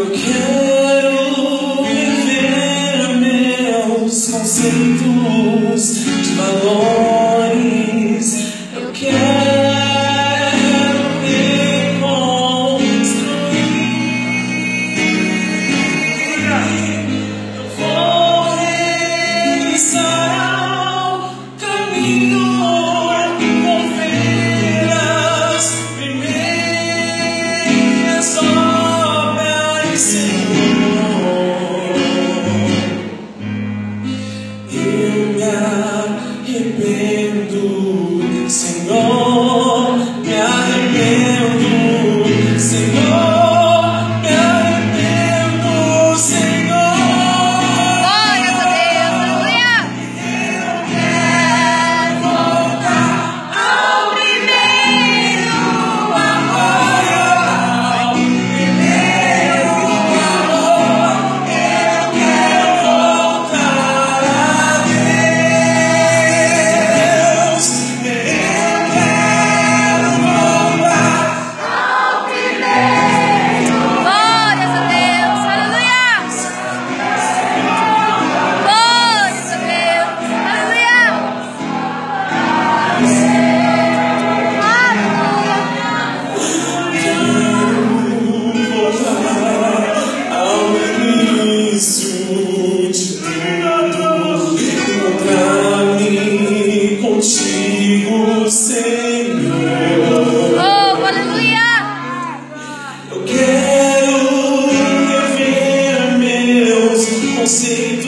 you can Eu